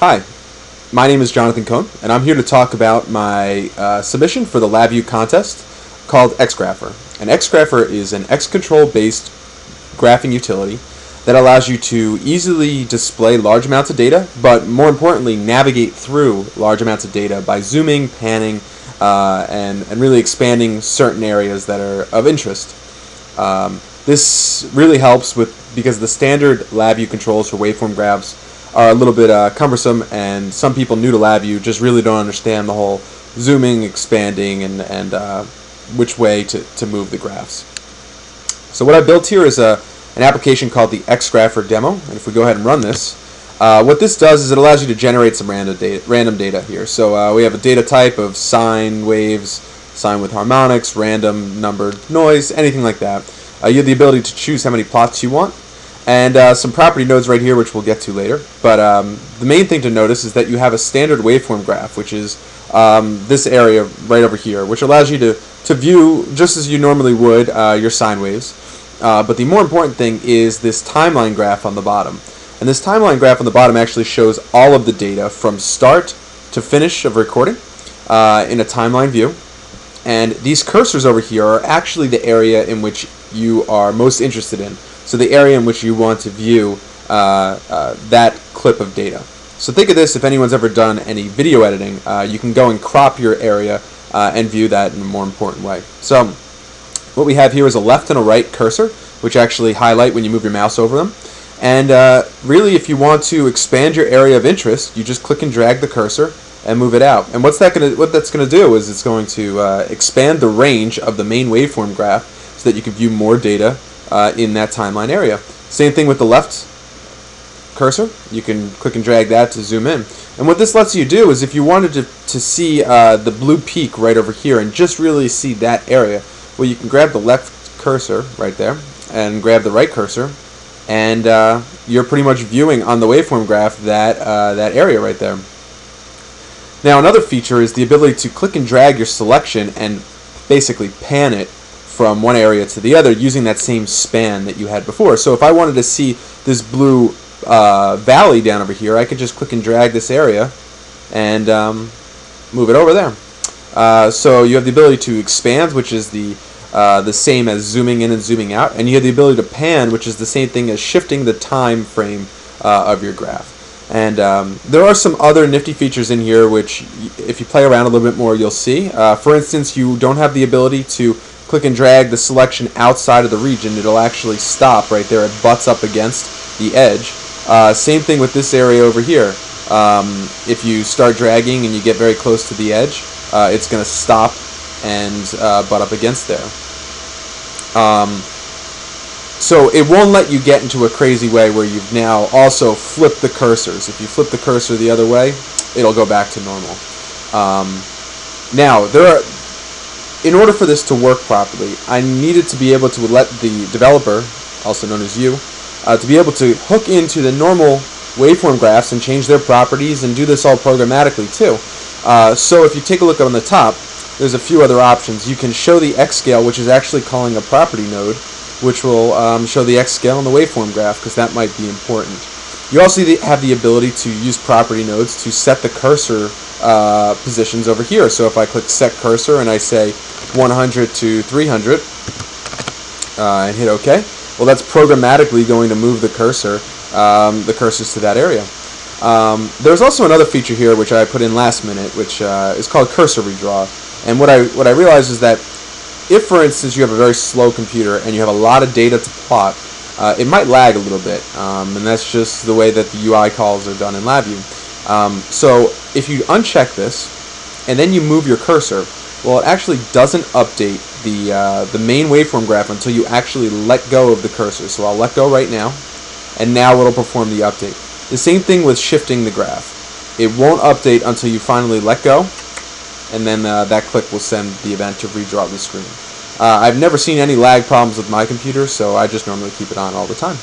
Hi, my name is Jonathan Cohn, and I'm here to talk about my uh, submission for the LabVIEW contest called XGrapher. And XGrapher is an XControl based graphing utility that allows you to easily display large amounts of data, but more importantly, navigate through large amounts of data by zooming, panning, uh, and, and really expanding certain areas that are of interest. Um, this really helps with because the standard LabVIEW controls for waveform graphs are a little bit uh, cumbersome, and some people new to LabVIEW just really don't understand the whole zooming, expanding, and, and uh, which way to, to move the graphs. So what I built here is a, an application called the XGrapher demo, and if we go ahead and run this, uh, what this does is it allows you to generate some random data, random data here. So uh, we have a data type of sine waves, sine with harmonics, random numbered noise, anything like that. Uh, you have the ability to choose how many plots you want, and uh, some property nodes right here, which we'll get to later. But um, the main thing to notice is that you have a standard waveform graph, which is um, this area right over here, which allows you to, to view, just as you normally would, uh, your sine waves. Uh, but the more important thing is this timeline graph on the bottom. And this timeline graph on the bottom actually shows all of the data from start to finish of recording uh, in a timeline view. And these cursors over here are actually the area in which you are most interested in. So the area in which you want to view uh, uh, that clip of data. So think of this, if anyone's ever done any video editing, uh, you can go and crop your area and view that in a more important way. So what we have here is a left and a right cursor, which actually highlight when you move your mouse over them. And uh, really, if you want to expand your area of interest, you just click and drag the cursor and move it out. And what's that to what that's going to do is it's going to uh, expand the range of the main waveform graph so that you can view more data uh, in that timeline area. Same thing with the left cursor. You can click and drag that to zoom in. And what this lets you do is if you wanted to, to see uh, the blue peak right over here and just really see that area, well, you can grab the left cursor right there and grab the right cursor and uh, you're pretty much viewing on the waveform graph that, uh, that area right there. Now another feature is the ability to click and drag your selection and basically pan it from one area to the other using that same span that you had before. So if I wanted to see this blue uh, valley down over here, I could just click and drag this area and um, move it over there. Uh, so you have the ability to expand, which is the uh, the same as zooming in and zooming out, and you have the ability to pan, which is the same thing as shifting the time frame uh, of your graph. And um, there are some other nifty features in here which, if you play around a little bit more, you'll see. Uh, for instance, you don't have the ability to click and drag the selection outside of the region. It'll actually stop right there. It butts up against the edge. Uh, same thing with this area over here. Um, if you start dragging and you get very close to the edge, uh, it's going to stop and uh, butt up against there. Um, so it won't let you get into a crazy way where you've now also flipped the cursors. If you flip the cursor the other way, it'll go back to normal. Um, now, there are, in order for this to work properly, I needed to be able to let the developer, also known as you, uh, to be able to hook into the normal waveform graphs and change their properties and do this all programmatically too. Uh, so if you take a look on the top, there's a few other options. You can show the X scale, which is actually calling a property node, which will um, show the X scale on the waveform graph, because that might be important. You also have the ability to use property nodes to set the cursor uh, positions over here. So if I click set cursor and I say 100 to 300 uh, and hit OK, well that's programmatically going to move the cursor, um, the cursors to that area. Um, there's also another feature here which I put in last minute, which uh, is called cursor redraw. And what I what I realized is that if, for instance, you have a very slow computer and you have a lot of data to plot, uh, it might lag a little bit, um, and that's just the way that the UI calls are done in LabVIEW. Um, so if you uncheck this and then you move your cursor, well, it actually doesn't update the uh, the main waveform graph until you actually let go of the cursor. So I'll let go right now, and now it'll perform the update. The same thing with shifting the graph. It won't update until you finally let go, and then uh, that click will send the event to redraw the screen. Uh, I've never seen any lag problems with my computer, so I just normally keep it on all the time.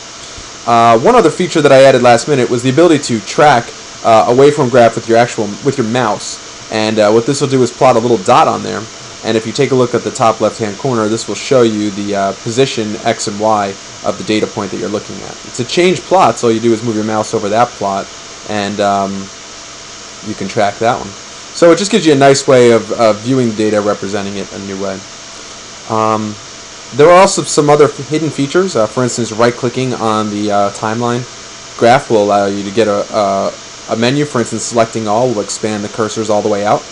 Uh, one other feature that I added last minute was the ability to track uh, a waveform graph with your actual with your mouse. And uh, what this will do is plot a little dot on there. And if you take a look at the top left-hand corner, this will show you the uh, position x and y of the data point that you're looking at. To change plots, all you do is move your mouse over that plot, and um, you can track that one. So it just gives you a nice way of, of viewing data, representing it a new way. Um, there are also some other hidden features. Uh, for instance, right-clicking on the uh, timeline graph will allow you to get a, a, a, menu. For instance, selecting all will expand the cursors all the way out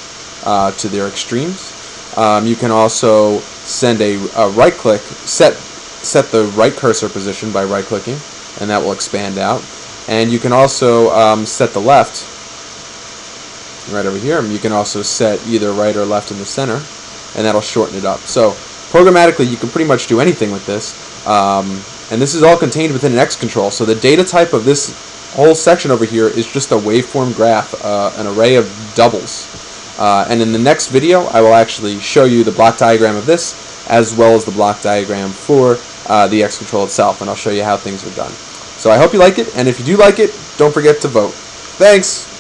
uh, to their extremes. Um, you can also send a, a right-click, set set the right cursor position by right-clicking, and that will expand out. And you can also um, set the left right over here. You can also set either right or left in the center, and that'll shorten it up. So programmatically, you can pretty much do anything with this. Um, and this is all contained within an X control. So the data type of this whole section over here is just a waveform graph, uh, an array of doubles. Uh, and in the next video, I will actually show you the block diagram of this, as well as the block diagram for uh, the X control itself, and I'll show you how things are done. So I hope you like it, and if you do like it, don't forget to vote. Thanks!